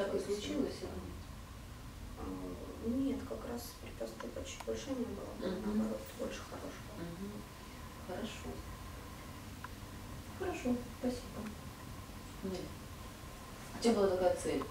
Так и случилось? А, нет, как раз препятствий почти больше не было, угу. наоборот, больше хорошего. Угу. Хорошо. Хорошо, спасибо. Нет. А у тебя была такая цель